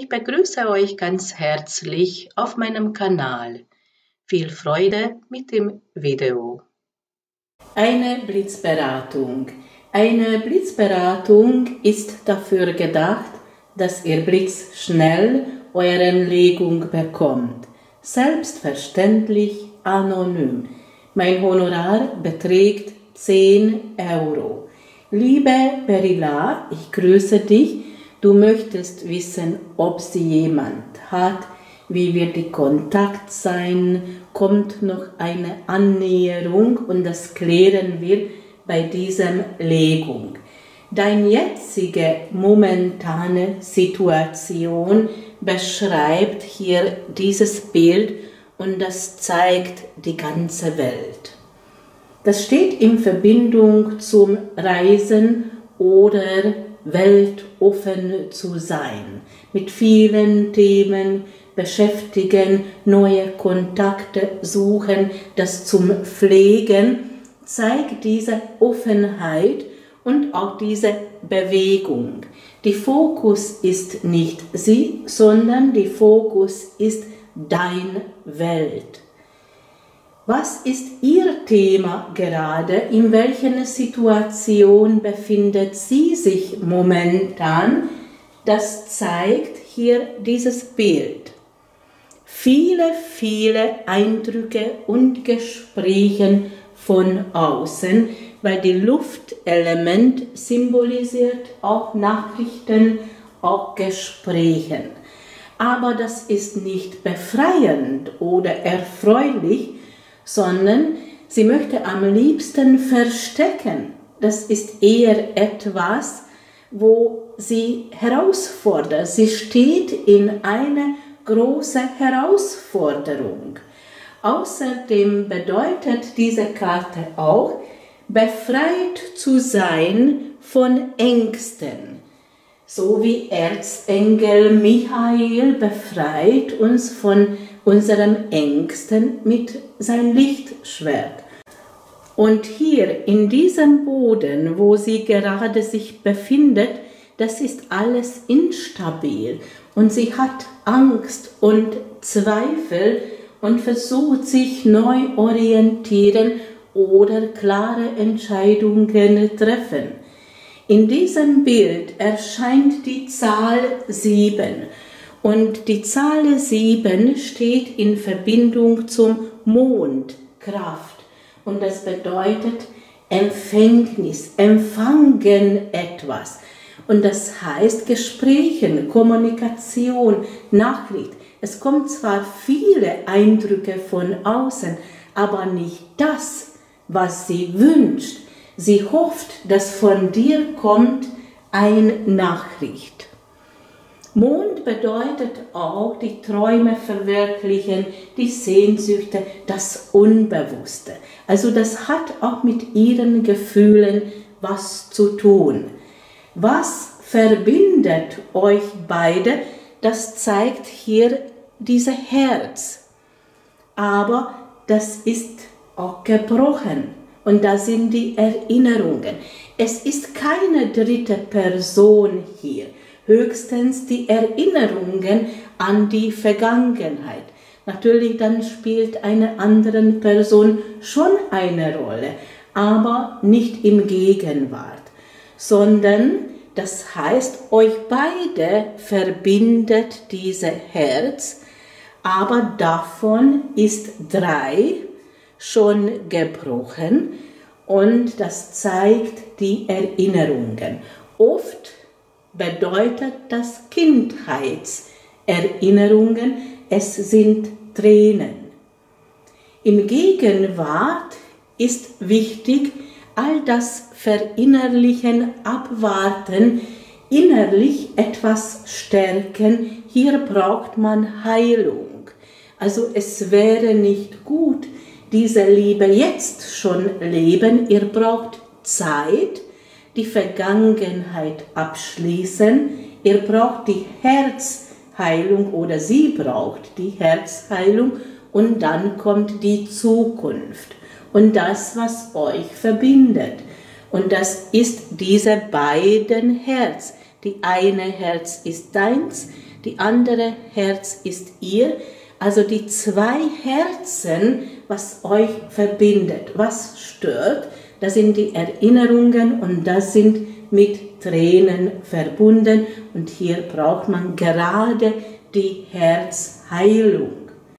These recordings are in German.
Ich begrüße euch ganz herzlich auf meinem Kanal. Viel Freude mit dem Video. Eine Blitzberatung. Eine Blitzberatung ist dafür gedacht, dass ihr blitzschnell eure Legung bekommt. Selbstverständlich anonym. Mein Honorar beträgt 10 Euro. Liebe Berila, ich grüße dich. Du möchtest wissen, ob sie jemand hat, wie wird die Kontakt sein, kommt noch eine Annäherung und das klären wir bei diesem Legung. Deine jetzige momentane Situation beschreibt hier dieses Bild und das zeigt die ganze Welt. Das steht in Verbindung zum Reisen oder weltoffen zu sein, mit vielen Themen beschäftigen, neue Kontakte suchen, das zum Pflegen zeigt diese Offenheit und auch diese Bewegung. Die Fokus ist nicht sie, sondern die Fokus ist dein Welt. Was ist Ihr Thema gerade? In welcher Situation befindet sie sich momentan? Das zeigt hier dieses Bild. Viele, viele Eindrücke und Gespräche von außen, weil die Luftelement symbolisiert auch Nachrichten, auch Gespräche. Aber das ist nicht befreiend oder erfreulich, sondern sie möchte am liebsten verstecken. Das ist eher etwas, wo sie herausfordert. Sie steht in einer großen Herausforderung. Außerdem bedeutet diese Karte auch, befreit zu sein von Ängsten. So wie Erzengel Michael befreit uns von unseren Ängsten mit sein Lichtschwert. Und hier in diesem Boden, wo sie gerade sich befindet, das ist alles instabil und sie hat Angst und Zweifel und versucht sich neu orientieren oder klare Entscheidungen treffen. In diesem Bild erscheint die Zahl 7 und die Zahl 7 steht in Verbindung zum Mond, Kraft. Und das bedeutet Empfängnis, empfangen etwas. Und das heißt Gesprächen, Kommunikation, Nachricht. Es kommen zwar viele Eindrücke von außen, aber nicht das, was sie wünscht. Sie hofft, dass von dir kommt eine Nachricht. Mond bedeutet auch die Träume verwirklichen, die Sehnsüchte, das Unbewusste. Also das hat auch mit ihren Gefühlen was zu tun. Was verbindet euch beide? Das zeigt hier dieses Herz. Aber das ist auch gebrochen. Und da sind die Erinnerungen. Es ist keine dritte Person hier höchstens die Erinnerungen an die Vergangenheit. Natürlich dann spielt eine andere Person schon eine Rolle, aber nicht im Gegenwart, sondern das heißt, euch beide verbindet dieses Herz, aber davon ist drei schon gebrochen und das zeigt die Erinnerungen. Oft bedeutet das Kindheitserinnerungen, es sind Tränen. Im Gegenwart ist wichtig, all das Verinnerlichen, Abwarten, innerlich etwas stärken. Hier braucht man Heilung. Also es wäre nicht gut, diese Liebe jetzt schon leben. Ihr braucht Zeit, die Vergangenheit abschließen. Ihr braucht die Herzheilung oder sie braucht die Herzheilung und dann kommt die Zukunft und das, was euch verbindet. Und das ist diese beiden Herz. Die eine Herz ist deins, die andere Herz ist ihr. Also die zwei Herzen, was euch verbindet, was stört, das sind die Erinnerungen und das sind mit Tränen verbunden. Und hier braucht man gerade die Herzheilung.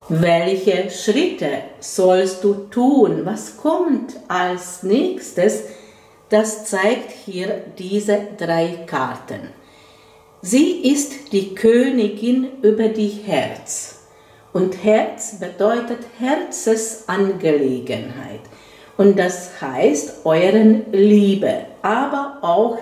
Welche Schritte sollst du tun? Was kommt als nächstes? Das zeigt hier diese drei Karten. Sie ist die Königin über die Herz. Und Herz bedeutet Herzensangelegenheit. Und das heißt euren Liebe, aber auch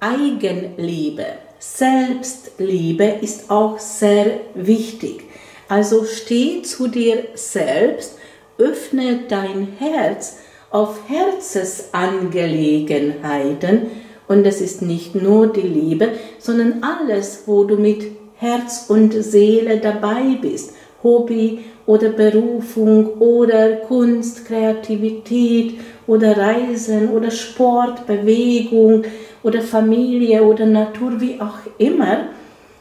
Eigenliebe. Selbstliebe ist auch sehr wichtig. Also steh zu dir selbst, öffne dein Herz auf Herzensangelegenheiten und es ist nicht nur die Liebe, sondern alles, wo du mit Herz und Seele dabei bist. Hobby oder Berufung oder Kunst, Kreativität oder Reisen oder Sport, Bewegung oder Familie oder Natur, wie auch immer.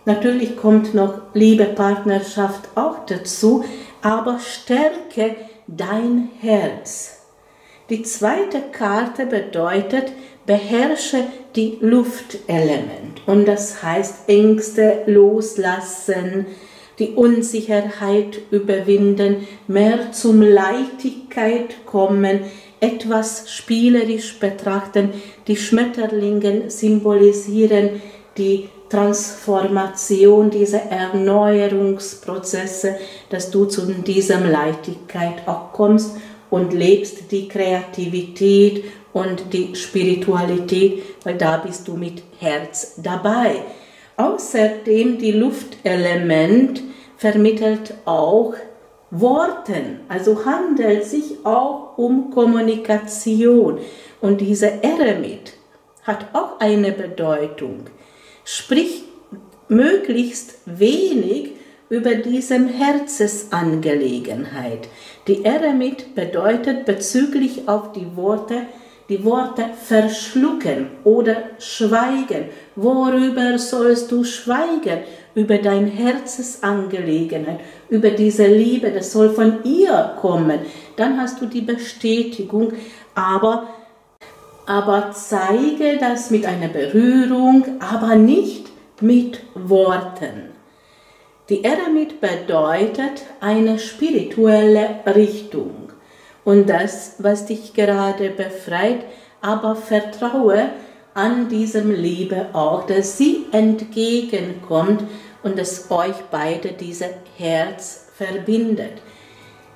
Natürlich kommt noch Liebe, Partnerschaft auch dazu, aber stärke dein Herz. Die zweite Karte bedeutet, beherrsche die Luftelement und das heißt Ängste loslassen, die Unsicherheit überwinden, mehr zum Leichtigkeit kommen, etwas spielerisch betrachten. Die Schmetterlinge symbolisieren die Transformation, diese Erneuerungsprozesse, dass du zu diesem Leichtigkeit auch kommst und lebst die Kreativität und die Spiritualität, weil da bist du mit Herz dabei. Außerdem die Luftelement vermittelt auch Worten, also handelt sich auch um Kommunikation und diese Eremit hat auch eine Bedeutung. Sprich möglichst wenig über diesem Herzensangelegenheit. Die Eremit bedeutet bezüglich auf die Worte, die Worte verschlucken oder schweigen. Worüber sollst du schweigen? Über dein Herzensangelegenheit, über diese Liebe, das soll von ihr kommen. Dann hast du die Bestätigung, aber aber zeige das mit einer Berührung, aber nicht mit Worten. Die Eremit bedeutet eine spirituelle Richtung und das, was dich gerade befreit, aber vertraue an diesem Liebe auch, dass sie entgegenkommt und dass euch beide diese Herz verbindet.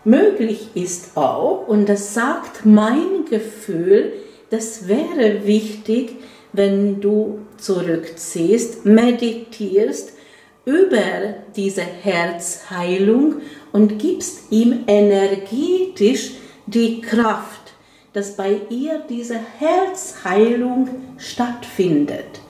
Möglich ist auch, und das sagt mein Gefühl, das wäre wichtig, wenn du zurückziehst, meditierst über diese Herzheilung und gibst ihm energetisch die Kraft, dass bei ihr diese Herzheilung stattfindet.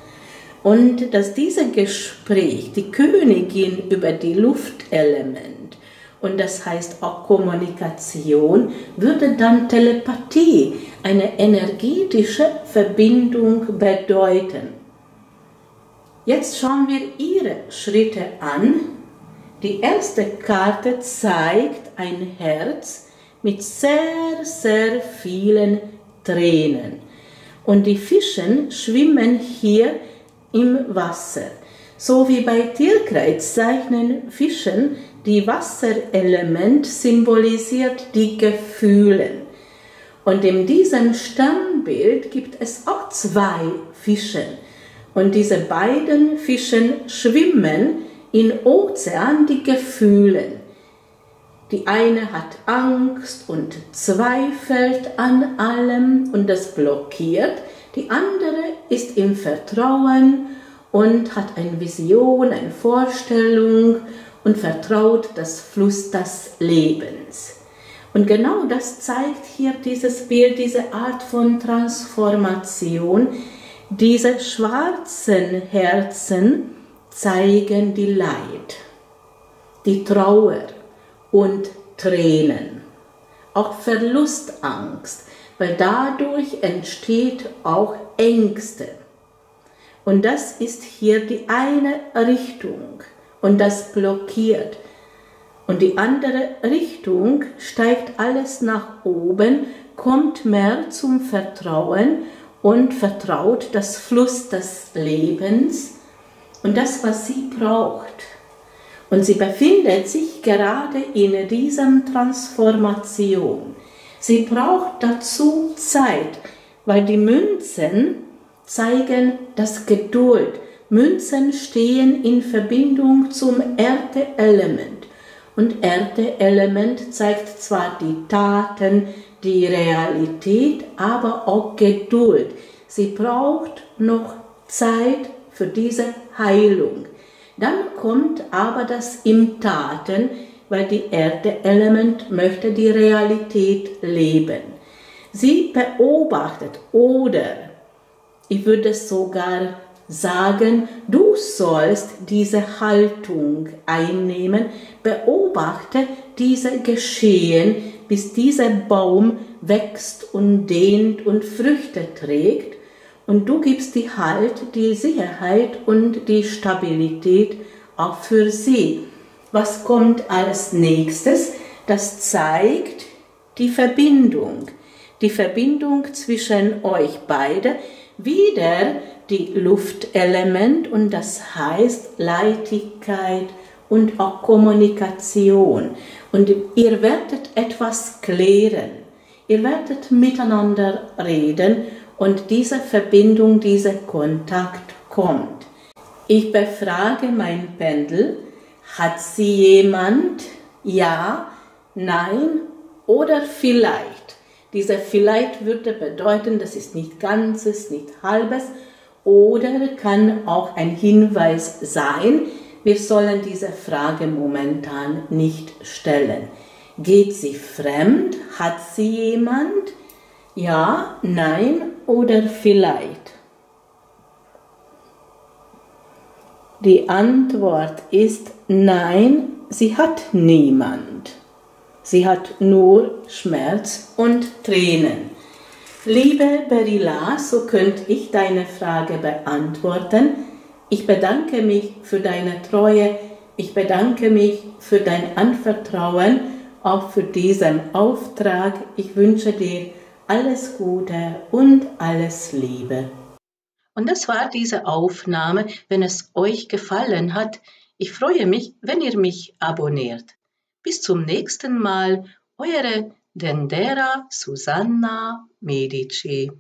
Und dass dieses Gespräch, die Königin über die Luftelement, und das heißt auch Kommunikation, würde dann Telepathie, eine energetische Verbindung bedeuten. Jetzt schauen wir ihre Schritte an. Die erste Karte zeigt ein Herz mit sehr, sehr vielen Tränen. Und die Fischen schwimmen hier im Wasser. So wie bei Tierkreuz zeichnen Fischen die Wasserelement symbolisiert die Gefühle. Und in diesem Stammbild gibt es auch zwei Fische. Und diese beiden Fische schwimmen in Ozean die Gefühle. Die eine hat Angst und zweifelt an allem und das blockiert. Die andere ist im Vertrauen und hat eine Vision, eine Vorstellung und vertraut das Fluss des Lebens. Und genau das zeigt hier dieses Bild, diese Art von Transformation. Diese schwarzen Herzen zeigen die Leid, die Trauer und Tränen, auch Verlustangst, weil dadurch entsteht auch Ängste. Und das ist hier die eine Richtung und das blockiert. Und die andere Richtung steigt alles nach oben, kommt mehr zum Vertrauen und vertraut das Fluss des Lebens und das, was sie braucht. Und sie befindet sich gerade in diesem Transformation. Sie braucht dazu Zeit, weil die Münzen zeigen das Geduld. Münzen stehen in Verbindung zum Erde-Element. Und Erde-Element zeigt zwar die Taten, die Realität, aber auch Geduld. Sie braucht noch Zeit für diese Heilung. Dann kommt aber das im Taten, weil die Erde-Element möchte die Realität leben. Sie beobachtet oder ich würde sogar sagen, du sollst diese Haltung einnehmen, beobachte diese Geschehen, bis dieser Baum wächst und dehnt und Früchte trägt und du gibst die Halt, die Sicherheit und die Stabilität auch für sie. Was kommt als nächstes? Das zeigt die Verbindung, die Verbindung zwischen euch beide, wieder die Luftelement und das heißt Leitigkeit und auch Kommunikation. Und ihr werdet etwas klären, ihr werdet miteinander reden und diese Verbindung, dieser Kontakt kommt. Ich befrage mein Pendel, hat sie jemand? Ja, nein oder vielleicht. Dieser vielleicht würde bedeuten, das ist nicht ganzes, nicht halbes oder kann auch ein Hinweis sein, wir sollen diese Frage momentan nicht stellen. Geht sie fremd? Hat sie jemand? Ja, nein oder vielleicht? Die Antwort ist nein, sie hat niemand. Sie hat nur Schmerz und Tränen. Liebe Berila, so könnte ich deine Frage beantworten. Ich bedanke mich für deine Treue. Ich bedanke mich für dein Anvertrauen, auch für diesen Auftrag. Ich wünsche dir alles Gute und alles Liebe. Und das war diese Aufnahme. Wenn es euch gefallen hat, ich freue mich, wenn ihr mich abonniert. Bis zum nächsten Mal, eure Dendera Susanna Medici.